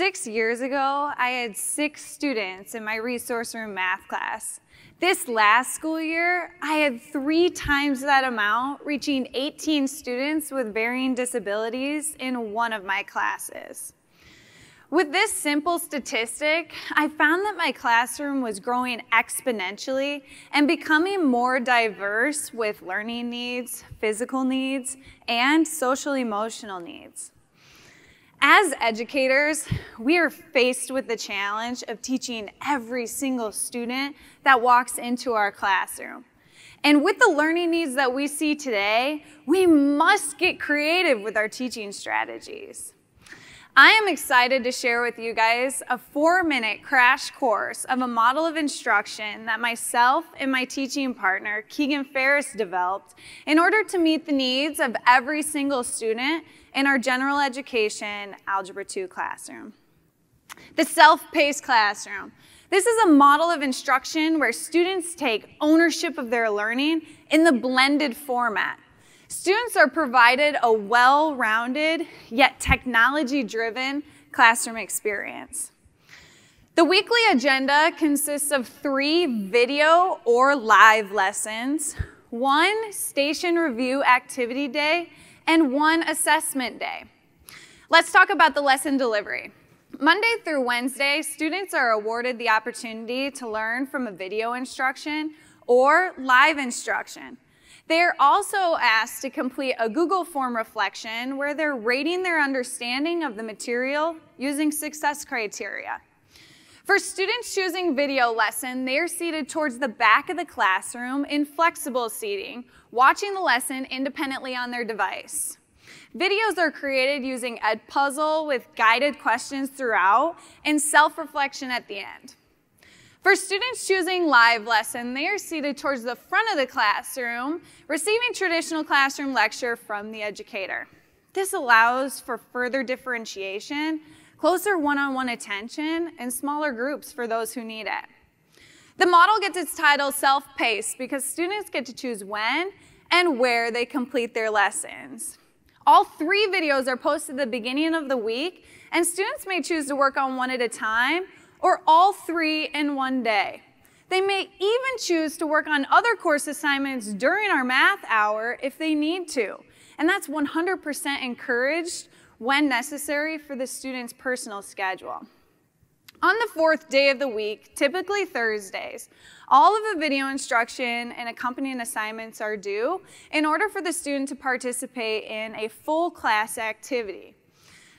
Six years ago, I had six students in my resource room math class. This last school year, I had three times that amount, reaching 18 students with varying disabilities in one of my classes. With this simple statistic, I found that my classroom was growing exponentially and becoming more diverse with learning needs, physical needs, and social emotional needs. As educators, we are faced with the challenge of teaching every single student that walks into our classroom. And with the learning needs that we see today, we must get creative with our teaching strategies. I am excited to share with you guys a four minute crash course of a model of instruction that myself and my teaching partner, Keegan Ferris, developed in order to meet the needs of every single student in our general education Algebra 2 classroom. The self-paced classroom. This is a model of instruction where students take ownership of their learning in the blended format. Students are provided a well-rounded, yet technology-driven classroom experience. The weekly agenda consists of three video or live lessons, one station review activity day, and one assessment day. Let's talk about the lesson delivery. Monday through Wednesday, students are awarded the opportunity to learn from a video instruction or live instruction. They're also asked to complete a Google form reflection where they're rating their understanding of the material using success criteria. For students choosing video lesson, they are seated towards the back of the classroom in flexible seating, watching the lesson independently on their device. Videos are created using Edpuzzle with guided questions throughout and self-reflection at the end. For students choosing live lesson, they are seated towards the front of the classroom, receiving traditional classroom lecture from the educator. This allows for further differentiation, closer one-on-one -on -one attention, and smaller groups for those who need it. The model gets its title self-paced because students get to choose when and where they complete their lessons. All three videos are posted at the beginning of the week, and students may choose to work on one at a time or all three in one day. They may even choose to work on other course assignments during our math hour if they need to. And that's 100% encouraged when necessary for the student's personal schedule. On the fourth day of the week, typically Thursdays, all of the video instruction and accompanying assignments are due in order for the student to participate in a full class activity.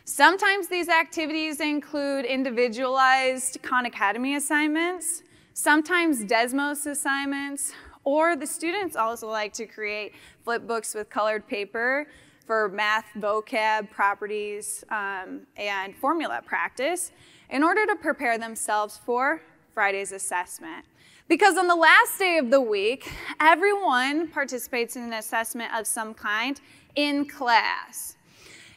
Sometimes these activities include individualized Khan Academy assignments, sometimes Desmos assignments, or the students also like to create flip books with colored paper for math, vocab, properties, um, and formula practice in order to prepare themselves for Friday's assessment. Because on the last day of the week, everyone participates in an assessment of some kind in class.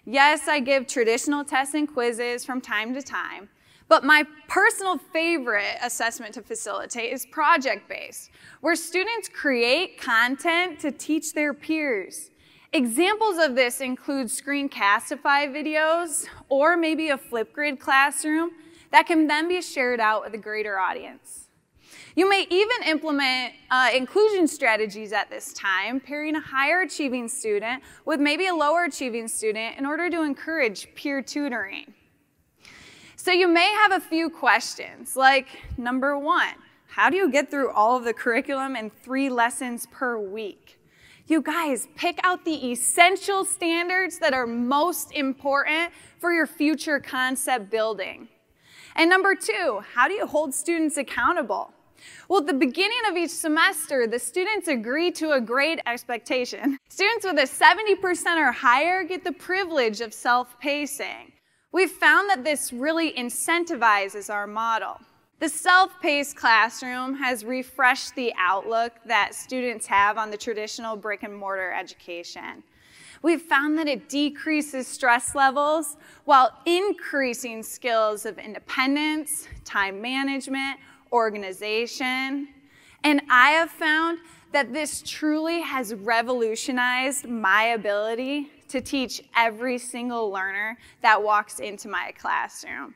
Yes, I give traditional tests and quizzes from time to time, but my personal favorite assessment to facilitate is project-based, where students create content to teach their peers. Examples of this include Screencastify videos or maybe a Flipgrid classroom that can then be shared out with a greater audience. You may even implement uh, inclusion strategies at this time, pairing a higher achieving student with maybe a lower achieving student in order to encourage peer tutoring. So you may have a few questions, like number one, how do you get through all of the curriculum in three lessons per week? You guys, pick out the essential standards that are most important for your future concept building. And number two, how do you hold students accountable? Well, at the beginning of each semester, the students agree to a grade expectation. Students with a 70% or higher get the privilege of self-pacing. We've found that this really incentivizes our model. The self-paced classroom has refreshed the outlook that students have on the traditional brick and mortar education. We've found that it decreases stress levels while increasing skills of independence, time management, organization. And I have found that this truly has revolutionized my ability to teach every single learner that walks into my classroom.